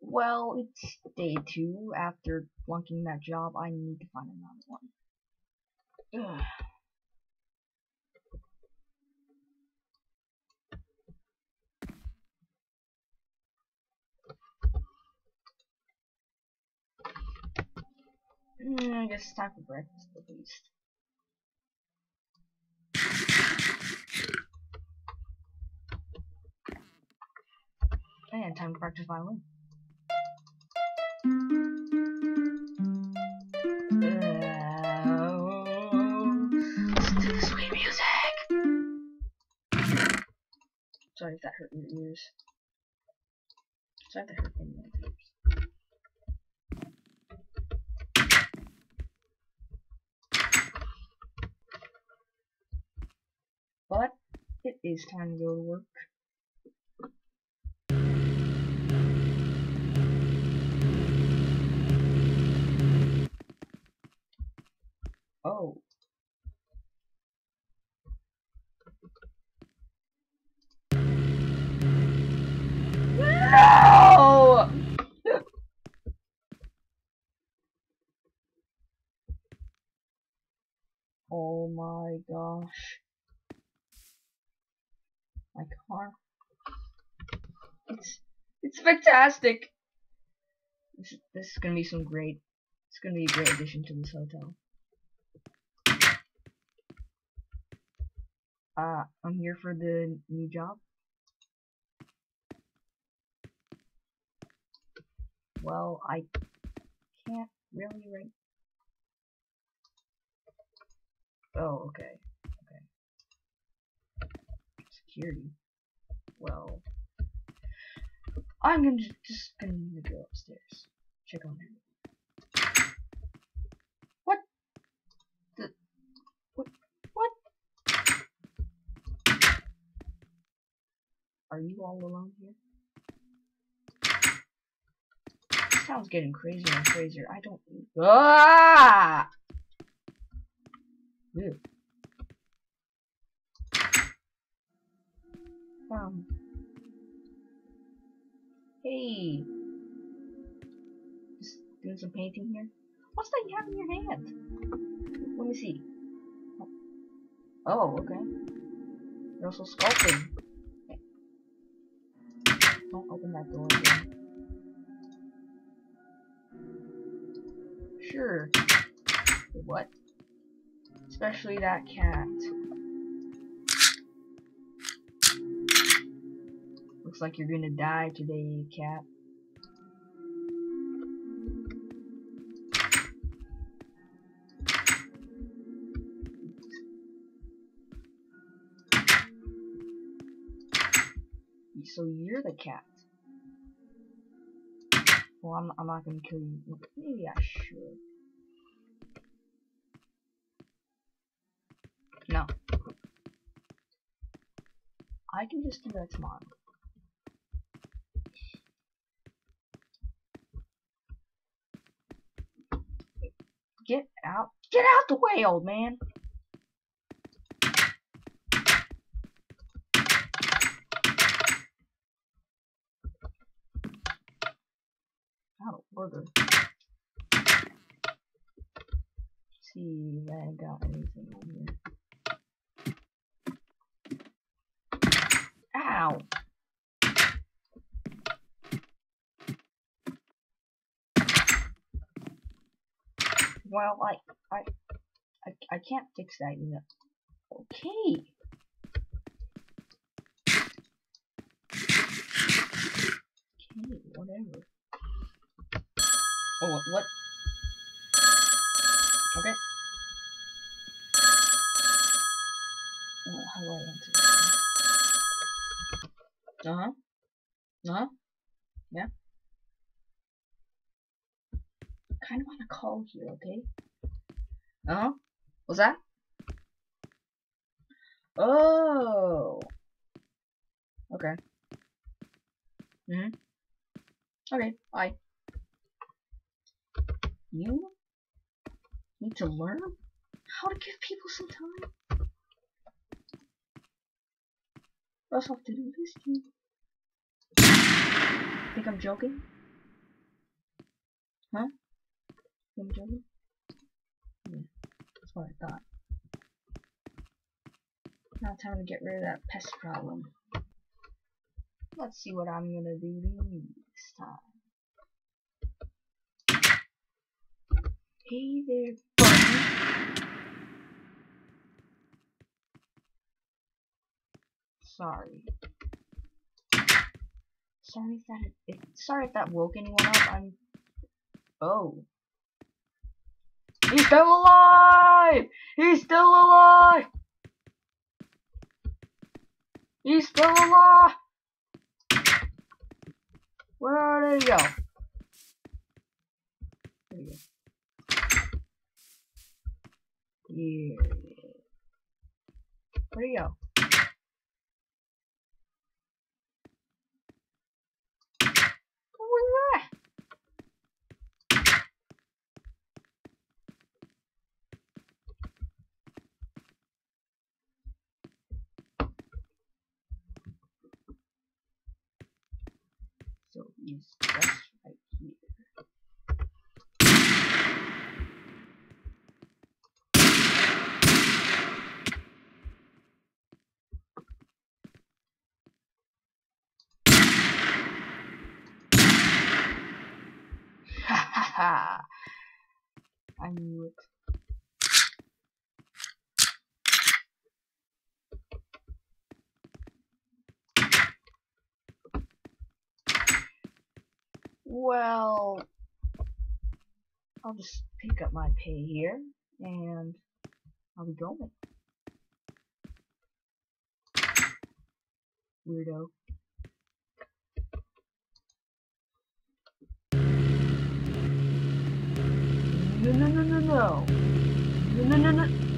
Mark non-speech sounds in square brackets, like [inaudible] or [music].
Well, it's day two. After flunking that job, I need to find another one. [sighs] Ugh. Mm, I guess time for breakfast at least. And time to practice violin. Sorry if that hurt your ears. Sorry if that hurt anyone's is time to go to work. Oh. No! [laughs] oh my gosh. My car. It's it's fantastic. This, this is gonna be some great. It's gonna be a great addition to this hotel. Uh, I'm here for the new job. Well, I can't really right. Oh. Okay. Security. Well, I'm gonna just gonna go upstairs. Check on him. What? The what? What? Are you all alone here? This town's getting crazier and crazier. I don't. Ah! Ew. Um. Hey. Just doing some painting here. What's that you have in your hand? Let me see. Oh, okay. You're also sculpting. Don't open that door again. Sure. What? Especially that cat. Looks like you're gonna die today, cat. So you're the cat. Well, I'm, I'm not gonna kill you. Maybe I should. No. I can just do that tomorrow. Get out. Get out the way, old man. Out of order. see if I got anything on here. Well, I, I, I, I can't fix that, you. Okay. Okay, whatever. Oh, what? what? Okay. Oh, how do I enter? Uh huh. Uh huh. Yeah. Kind of on a call here, okay? Huh. What's that? Oh. Okay. Mm hmm Okay, bye. You need to learn how to give people some time. Rush off to do this too. Think I'm joking? Huh? Joking? Yeah, that's what I thought. Now time to get rid of that pest problem. Let's see what I'm gonna do this time. Hey there. Sorry. Sorry if that if sorry if that woke anyone up. I'm oh. He's still alive! He's still alive! He's still alive! Where did he go? There he go. Here Where'd he go? He's just right here. Ha ha ha! I knew it. Well, I'll just pick up my pay here, and I'll be going. Weirdo. No, no, no, no, no. No, no, no, no.